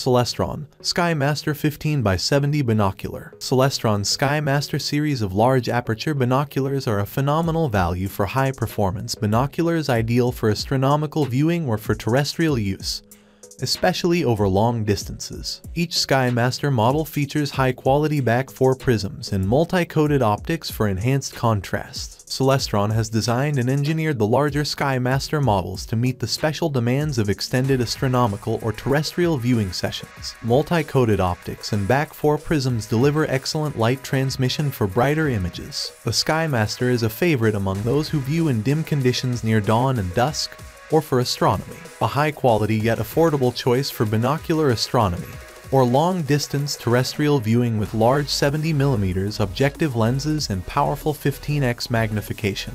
Celestron SkyMaster 15 by 70 binocular. Celestron's SkyMaster series of large aperture binoculars are a phenomenal value for high-performance binoculars ideal for astronomical viewing or for terrestrial use especially over long distances. Each SkyMaster model features high-quality BaK-4 prisms and multi-coated optics for enhanced contrast. Celestron has designed and engineered the larger SkyMaster models to meet the special demands of extended astronomical or terrestrial viewing sessions. Multi-coated optics and BaK-4 prisms deliver excellent light transmission for brighter images. The SkyMaster is a favorite among those who view in dim conditions near dawn and dusk, or for astronomy, a high-quality yet affordable choice for binocular astronomy, or long-distance terrestrial viewing with large 70mm objective lenses and powerful 15x magnification.